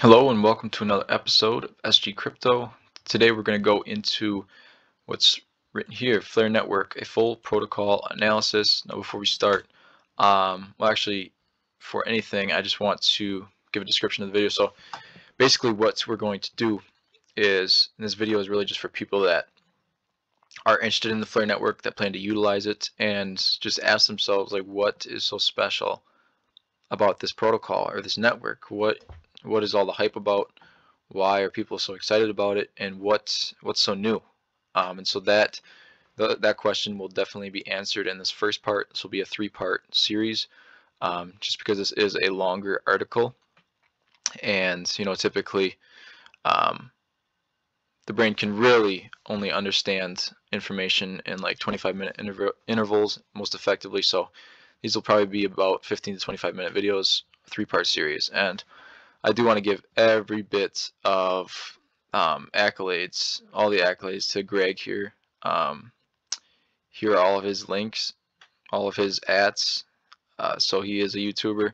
Hello and welcome to another episode of SG Crypto. Today we're going to go into what's written here, Flare Network, a full protocol analysis. Now before we start, um, well actually for anything I just want to give a description of the video. So basically what we're going to do is, this video is really just for people that are interested in the Flare Network, that plan to utilize it, and just ask themselves like what is so special about this protocol or this network? What what is all the hype about? Why are people so excited about it? And what's what's so new? Um, and so that that question will definitely be answered in this first part. This will be a three-part series, um, just because this is a longer article, and you know typically um, the brain can really only understand information in like 25 minute interv intervals most effectively. So these will probably be about 15 to 25 minute videos, three-part series, and I do want to give every bit of um, accolades, all the accolades to Greg here. Um, here are all of his links, all of his ads. Uh, so he is a YouTuber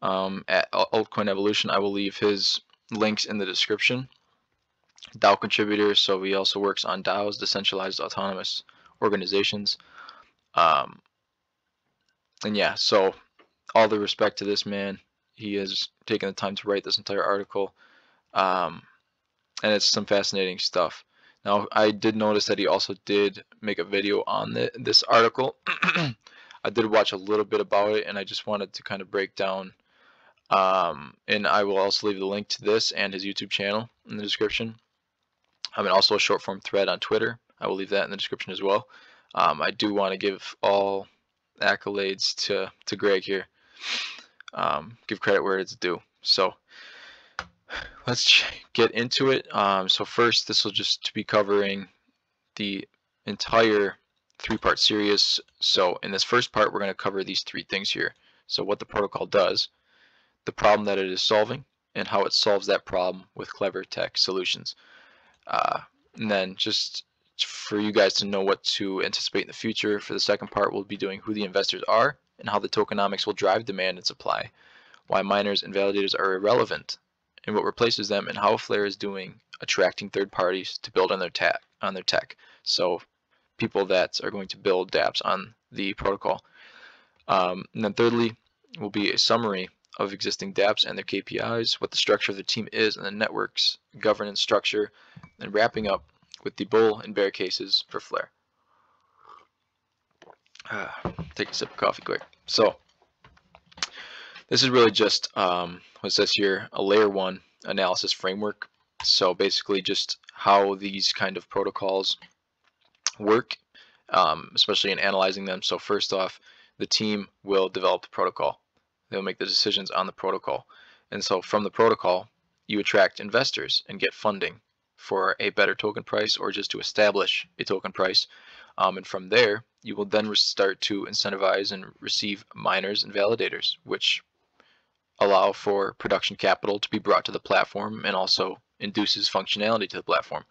um, at Altcoin Evolution. I will leave his links in the description. DAO contributor, so he also works on DAOs, decentralized autonomous organizations. Um, and yeah, so all the respect to this man he has taken the time to write this entire article. Um, and it's some fascinating stuff. Now, I did notice that he also did make a video on the, this article. I did watch a little bit about it, and I just wanted to kind of break down. Um, and I will also leave the link to this and his YouTube channel in the description. I mean, also a short form thread on Twitter. I will leave that in the description as well. Um, I do want to give all accolades to, to Greg here um, give credit where it's due. So let's get into it. Um, so first, this will just be covering the entire three-part series. So in this first part, we're going to cover these three things here. So what the protocol does, the problem that it is solving, and how it solves that problem with clever tech solutions. Uh, and then just for you guys to know what to anticipate in the future, for the second part, we'll be doing who the investors are and how the tokenomics will drive demand and supply, why miners and validators are irrelevant, and what replaces them, and how Flare is doing attracting third parties to build on their tech on their tech. So people that are going to build dApps on the protocol. Um, and then thirdly will be a summary of existing dApps and their KPIs, what the structure of the team is and the network's governance structure, and wrapping up with the bull and bear cases for Flare. Take a sip of coffee quick. So this is really just um, what says here a layer one analysis framework. So basically just how these kind of protocols work, um, especially in analyzing them. So first off, the team will develop the protocol. They'll make the decisions on the protocol. And so from the protocol, you attract investors and get funding for a better token price or just to establish a token price. Um, and from there, you will then start to incentivize and receive miners and validators, which allow for production capital to be brought to the platform and also induces functionality to the platform.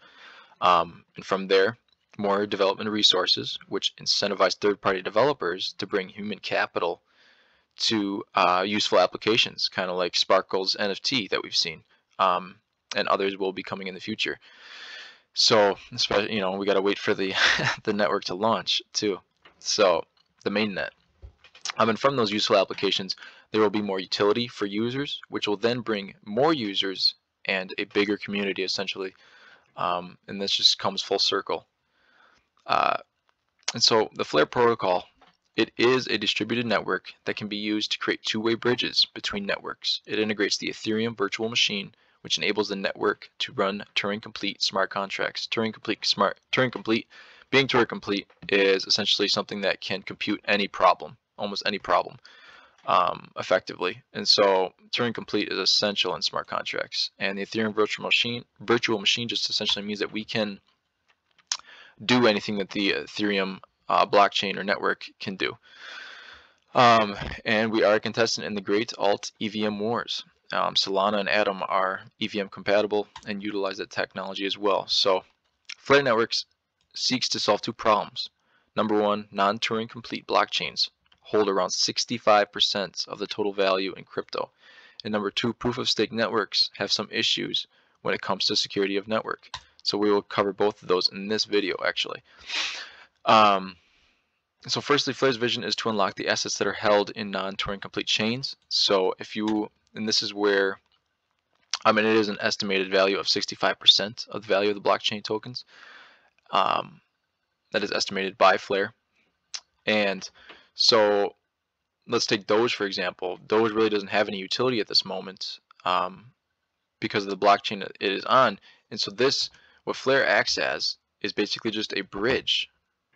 Um, and from there, more development resources, which incentivize third-party developers to bring human capital to uh, useful applications, kind of like Sparkle's NFT that we've seen, um, and others will be coming in the future. So, especially, you know, we got to wait for the the network to launch too. So, the mainnet. Um, and from those useful applications, there will be more utility for users, which will then bring more users and a bigger community essentially. Um, and this just comes full circle. Uh, and so the Flare protocol, it is a distributed network that can be used to create two-way bridges between networks. It integrates the Ethereum virtual machine which enables the network to run Turing-complete smart contracts. Turing-complete smart Turing-complete being Turing-complete is essentially something that can compute any problem, almost any problem, um, effectively. And so Turing-complete is essential in smart contracts. And the Ethereum virtual machine virtual machine just essentially means that we can do anything that the Ethereum uh, blockchain or network can do. Um, and we are a contestant in the Great Alt EVM Wars um, Solana and Atom are EVM compatible and utilize that technology as well. So Flare Networks seeks to solve two problems. Number one, non-Turing complete blockchains hold around 65% of the total value in crypto. And number two, proof of stake networks have some issues when it comes to security of network. So we will cover both of those in this video actually. Um, so firstly, Flare's vision is to unlock the assets that are held in non-Turing complete chains. So if you, and this is where, I mean, it is an estimated value of 65% of the value of the blockchain tokens. Um, that is estimated by Flare. And so let's take Doge for example. Doge really doesn't have any utility at this moment um, because of the blockchain it is on. And so this, what Flare acts as, is basically just a bridge,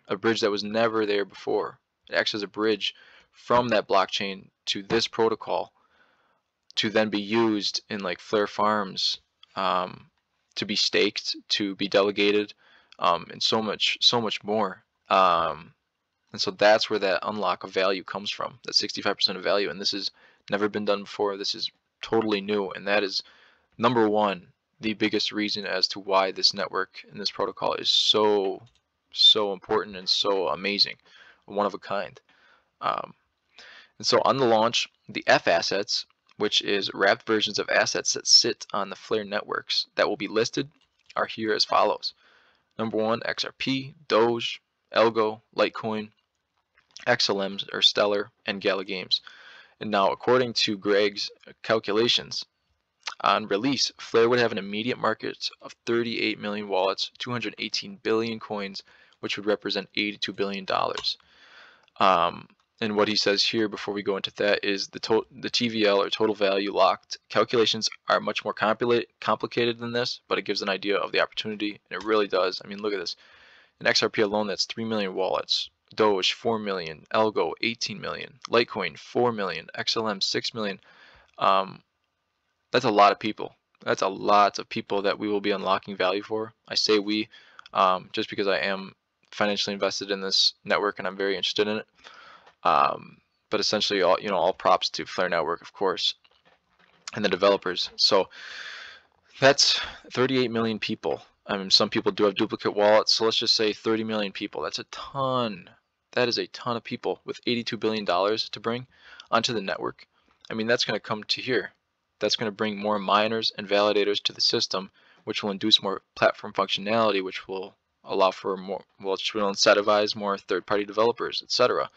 a bridge that was never there before. It acts as a bridge from that blockchain to this protocol to then be used in like Flare Farms um, to be staked, to be delegated, um, and so much, so much more. Um, and so that's where that unlock of value comes from, that 65% of value. And this has never been done before. This is totally new. And that is number one, the biggest reason as to why this network and this protocol is so, so important and so amazing, one of a kind. Um, and so on the launch, the F assets, which is wrapped versions of assets that sit on the Flare networks that will be listed, are here as follows. Number one, XRP, Doge, Algo, Litecoin, XLMs or Stellar, and Gala Games. And now, according to Greg's calculations, on release, Flare would have an immediate market of 38 million wallets, 218 billion coins, which would represent 82 billion dollars. Um, and what he says here before we go into that is the the TVL or total value locked calculations are much more complicated than this, but it gives an idea of the opportunity, and it really does. I mean, look at this. In XRP alone, that's 3 million wallets. Doge 4 million, Algo 18 million, Litecoin 4 million, XLM 6 million. Um, that's a lot of people. That's a lot of people that we will be unlocking value for. I say we um, just because I am financially invested in this network and I'm very interested in it. Um, but essentially, all you know, all props to Flare Network, of course, and the developers. So that's 38 million people. I mean, some people do have duplicate wallets, so let's just say 30 million people. That's a ton. That is a ton of people with 82 billion dollars to bring onto the network. I mean, that's going to come to here. That's going to bring more miners and validators to the system, which will induce more platform functionality, which will allow for more, well, which will incentivize more third-party developers, etc.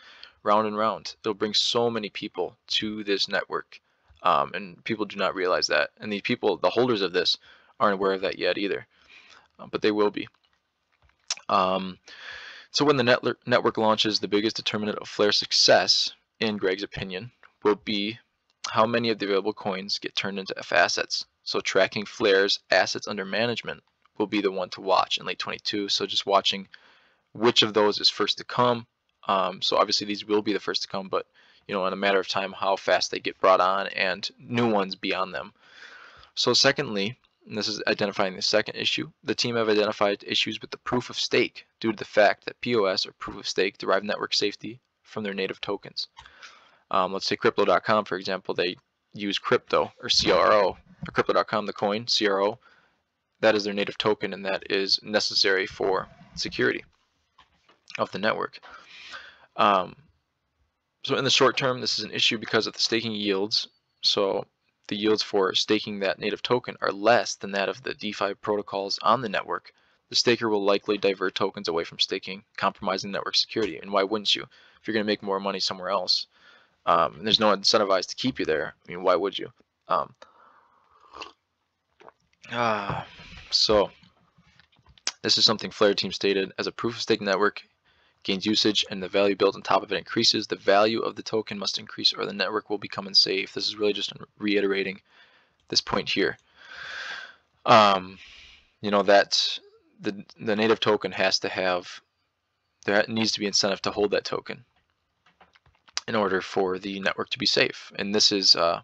Round and round. It'll bring so many people to this network, um, and people do not realize that. And the people, the holders of this, aren't aware of that yet either. Uh, but they will be. Um, so when the net network launches, the biggest determinant of Flare's success, in Greg's opinion, will be how many of the available coins get turned into F assets. So tracking Flare's assets under management will be the one to watch in late 22. So just watching which of those is first to come. Um, so obviously these will be the first to come, but you know, in a matter of time, how fast they get brought on and new ones beyond them. So secondly, and this is identifying the second issue, the team have identified issues with the proof of stake due to the fact that POS or proof of stake derive network safety from their native tokens. Um, let's say Crypto.com, for example, they use crypto or CRO, or Crypto.com, the coin, CRO. That is their native token, and that is necessary for security of the network. Um, so in the short term, this is an issue because of the staking yields. So the yields for staking that native token are less than that of the DeFi protocols on the network, the staker will likely divert tokens away from staking, compromising network security. And why wouldn't you? If you're going to make more money somewhere else, um, there's no incentivized to keep you there, I mean, why would you? Um, uh, so, this is something Flare team stated as a proof of stake network gains usage and the value built on top of it increases, the value of the token must increase or the network will become unsafe. This is really just reiterating this point here. Um, you know that the the native token has to have there needs to be incentive to hold that token in order for the network to be safe. And this is uh,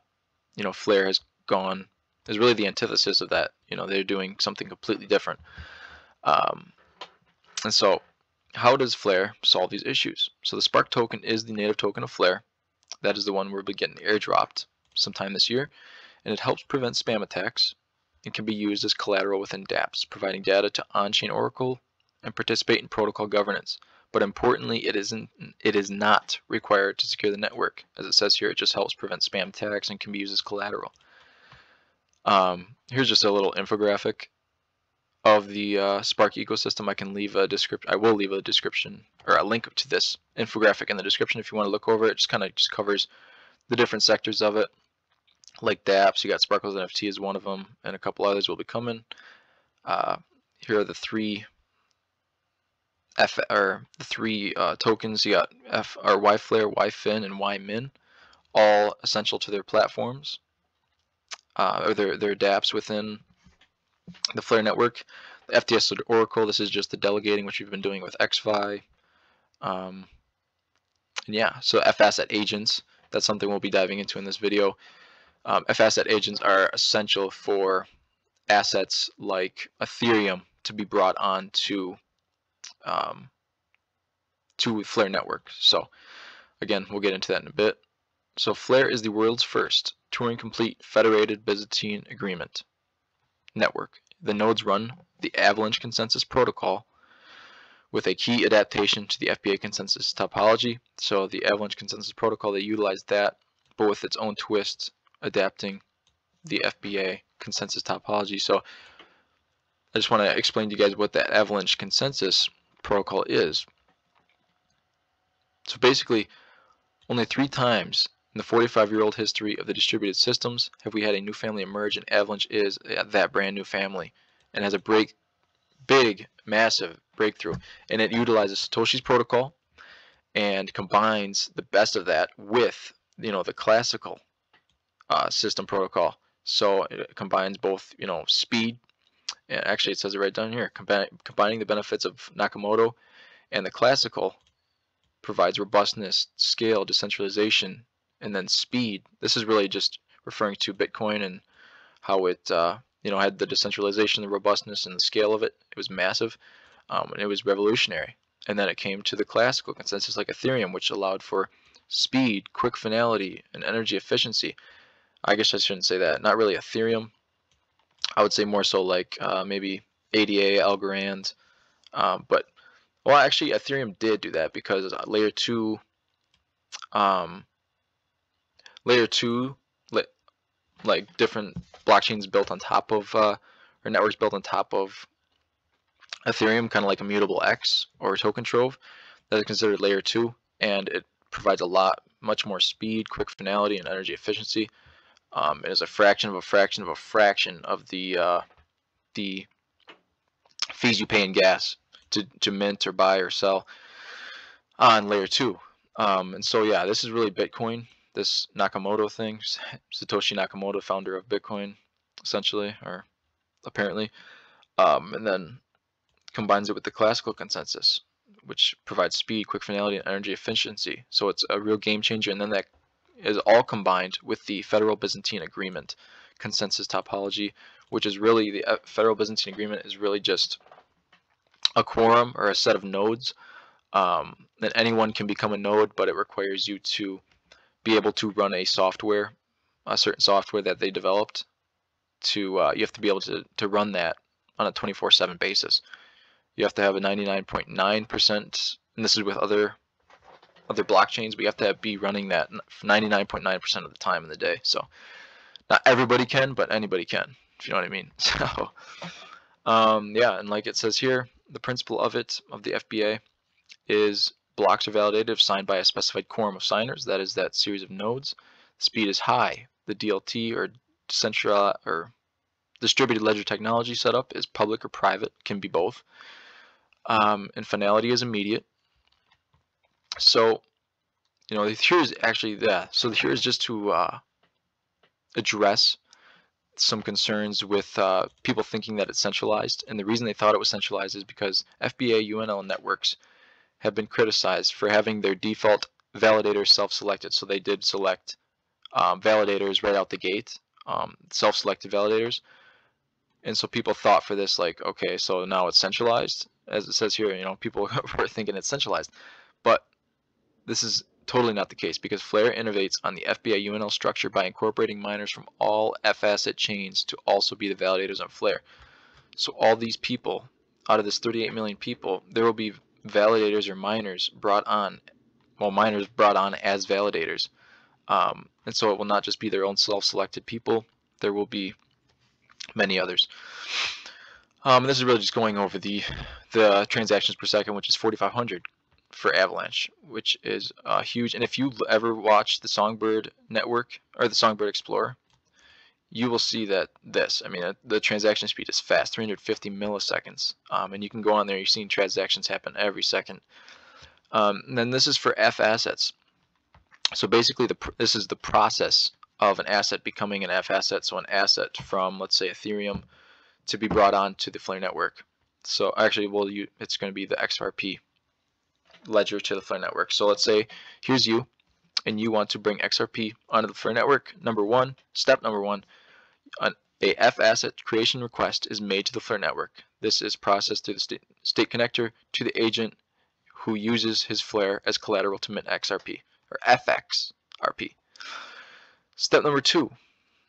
you know Flare has gone is really the antithesis of that. You know they're doing something completely different. Um, and so how does Flare solve these issues? So the Spark token is the native token of Flare. That is the one we'll be getting airdropped sometime this year. And it helps prevent spam attacks and can be used as collateral within dApps, providing data to on-chain Oracle and participate in protocol governance. but importantly, it isn't. It is not required to secure the network, as it says here. It just helps prevent spam attacks and can be used as collateral. Um, here's just a little infographic of the uh, Spark ecosystem. I can leave a description. I will leave a description or a link to this infographic in the description if you want to look over it. Just kind of just covers the different sectors of it, like dApps. You got Sparkles NFT is one of them, and a couple others will be coming. Uh, here are the three F or the three uh, tokens. You got F or YFlare, YFin, and YMin, all essential to their platforms uh, or their their dApps within the Flare network. The FTSO Oracle, this is just the delegating, which we've been doing with ExFi. Um, and yeah, so FAsset agents, that's something we'll be diving into in this video. Um, FAsset agents are essential for assets like Ethereum to be brought on to, um, to Flare network. So again, we'll get into that in a bit. So Flare is the world's first Turing complete federated Byzantine agreement network. The nodes run the Avalanche consensus protocol with a key adaptation to the FBA consensus topology. So the Avalanche consensus protocol, they utilize that, but with its own twist, adapting the FBA consensus topology. So I just want to explain to you guys what that Avalanche consensus protocol is. So basically, only three times in the 45-year-old history of the distributed systems, have we had a new family emerge, and Avalanche is that brand new family, and has a break, big, massive breakthrough, and it utilizes Satoshi's protocol, and combines the best of that with, you know, the classical uh, system protocol. So it combines both, you know, speed, and actually it says it right down here, combining the benefits of Nakamoto and the classical provides robustness, scale, decentralization, and then speed. This is really just referring to Bitcoin and how it uh, you know had the decentralization, the robustness, and the scale of it. It was massive, um, and it was revolutionary. And then it came to the classical consensus like Ethereum, which allowed for speed, quick finality, and energy efficiency. I guess I shouldn't say that. Not really Ethereum. I would say more so like uh, maybe ADA, Algorand, um, but well, actually, Ethereum did do that because layer two um, layer two, like, different blockchains built on top of, uh, or networks built on top of Ethereum, kind of like Immutable X or Token Trove, that is considered layer two, and it provides a lot, much more speed, quick finality, and energy efficiency. Um, it is a fraction of a fraction of a fraction of the uh, the fees you pay in gas to, to mint or buy or sell on layer two. Um, and so yeah, this is really Bitcoin this Nakamoto thing, Satoshi Nakamoto, founder of Bitcoin, essentially, or apparently, um, and then combines it with the classical consensus, which provides speed, quick finality, and energy efficiency. So it's a real game changer, and then that is all combined with the Federal Byzantine Agreement consensus topology, which is really the uh, Federal Byzantine Agreement is really just a quorum or a set of nodes. Um, that anyone can become a node, but it requires you to be able to run a software, a certain software that they developed. To uh, you have to be able to to run that on a 24/7 basis. You have to have a 99.9%, and this is with other other blockchains, you have to have, be running that 99.9% of the time in the day. So not everybody can, but anybody can, if you know what I mean. So um, yeah, and like it says here, the principle of it, of the FBA, is Blocks are validated if signed by a specified quorum of signers, that is that series of nodes. Speed is high. The DLT or decentralized or distributed ledger technology setup is public or private, can be both. Um, and finality is immediate. So, you know, here's actually that. So here is just to uh, address some concerns with uh, people thinking that it's centralized. And the reason they thought it was centralized is because FBA UNL networks have been criticized for having their default validators self-selected. So they did select um, validators right out the gate, um, self-selected validators. And so people thought for this like, okay, so now it's centralized. As it says here, you know, people were thinking it's centralized. But this is totally not the case because Flare innovates on the FBA UNL structure by incorporating miners from all F asset chains to also be the validators on Flare. So all these people, out of this 38 million people, there will be validators or miners brought on, well, miners brought on as validators. Um, and so it will not just be their own self-selected people. There will be many others. Um, this is really just going over the the transactions per second, which is 4,500 for Avalanche, which is uh, huge. And if you ever watch the Songbird Network or the Songbird Explorer, you will see that this, I mean, uh, the transaction speed is fast, 350 milliseconds. Um, and you can go on there, you're seeing transactions happen every second. Um, and then this is for F assets. So basically, the this is the process of an asset becoming an F asset. So an asset from, let's say, Ethereum to be brought on to the Flare network. So actually, well, you, it's going to be the XRP ledger to the Flare network. So let's say here's you, and you want to bring XRP onto the Flare network. Number one, step number one, an, a F asset creation request is made to the Flare network. This is processed through the state, state connector to the agent who uses his Flare as collateral to mint XRP or FXRP. Step number two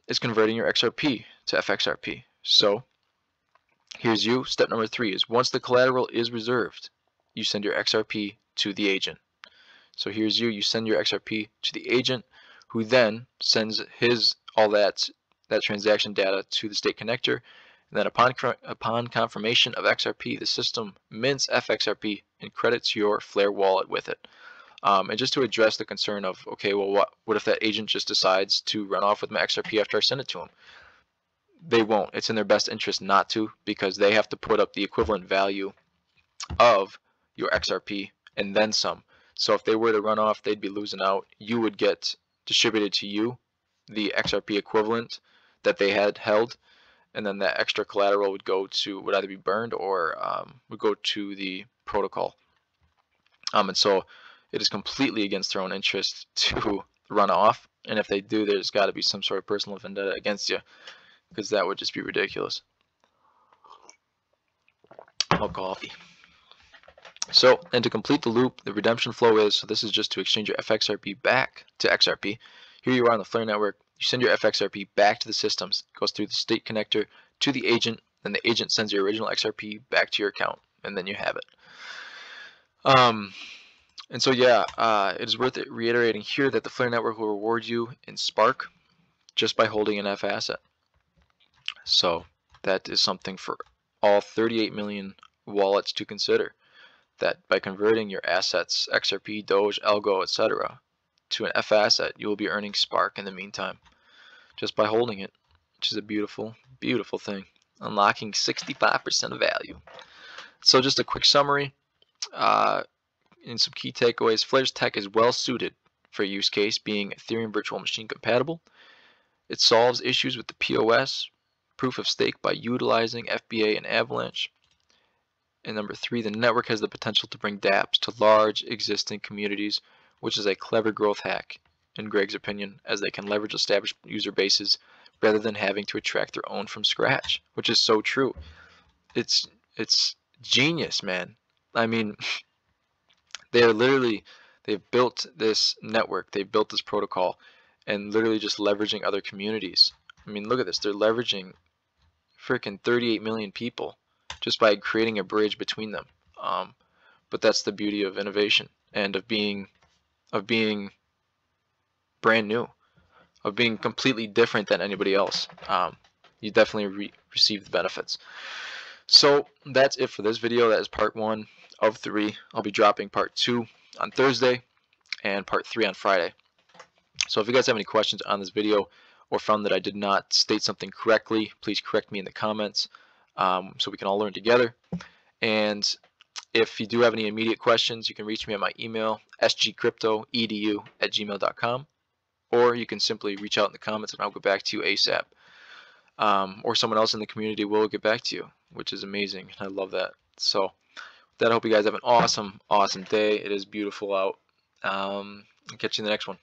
is converting your XRP to FXRP. So here's you. Step number three is once the collateral is reserved, you send your XRP to the agent. So here's you. You send your XRP to the agent, who then sends his all that that transaction data to the state connector. And then upon upon confirmation of XRP, the system mints FXRP and credits your Flare wallet with it. Um, and just to address the concern of, okay, well, what, what if that agent just decides to run off with my XRP after I send it to him? They won't. It's in their best interest not to because they have to put up the equivalent value of your XRP and then some. So if they were to run off, they'd be losing out. You would get distributed to you the XRP equivalent that they had held, and then that extra collateral would go to would either be burned or um, would go to the protocol. Um, and so it is completely against their own interest to run off. And if they do, there's got to be some sort of personal vendetta against you because that would just be ridiculous. Oh, coffee. So, and to complete the loop, the redemption flow is, so this is just to exchange your FXRP back to XRP. Here you are on the Flare network. You send your FXRP back to the systems. It goes through the state connector to the agent. Then the agent sends your original XRP back to your account. And then you have it. Um, and so yeah, uh, it is worth it reiterating here that the Flare network will reward you in Spark just by holding an F asset. So that is something for all 38 million wallets to consider. That by converting your assets, XRP, Doge, Algo, etc., to an F asset, you will be earning Spark in the meantime, just by holding it, which is a beautiful, beautiful thing. Unlocking 65% of value. So just a quick summary. Uh, in some key takeaways, Flare's tech is well suited for use case being Ethereum Virtual Machine compatible. It solves issues with the POS, proof of stake by utilizing FBA and Avalanche. And number three, the network has the potential to bring dApps to large existing communities, which is a clever growth hack, in Greg's opinion, as they can leverage established user bases rather than having to attract their own from scratch, which is so true. It's it's genius, man. I mean, they are literally they've built this network they've built this protocol and literally just leveraging other communities I mean look at this they're leveraging freaking 38 million people just by creating a bridge between them um, but that's the beauty of innovation and of being of being brand new of being completely different than anybody else um, you definitely re receive the benefits so that's it for this video that is part one of three. I'll be dropping part two on Thursday and part three on Friday. So if you guys have any questions on this video or found that I did not state something correctly, please correct me in the comments um, so we can all learn together. And if you do have any immediate questions, you can reach me at my email, sgcryptoedu at gmail.com, or you can simply reach out in the comments and I'll get back to you ASAP. Um, or someone else in the community will get back to you, which is amazing. I love that. So that. I hope you guys have an awesome, awesome day. It is beautiful out. Um, catch you in the next one.